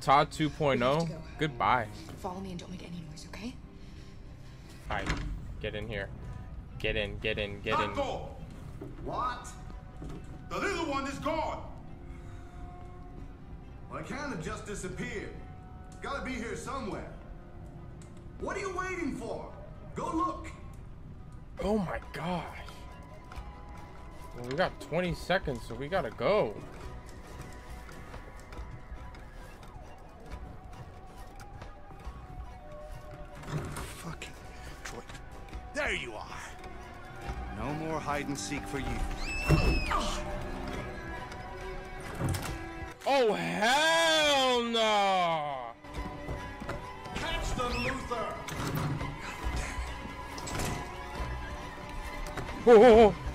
Todd oh. We to 2.0. go. Goodbye. Follow me and don't make any noise, okay? Hi. Get in here. Get in, get in, get in. Taco! What? The little one is gone! Well, I can't have just disappeared. Gotta be here somewhere. What are you waiting for? Go look. Oh my gosh. Well, we got 20 seconds, so we gotta go. There you are. No more hide and seek for you. Oh, hell no! Catch them, Luther. Oh, oh, oh.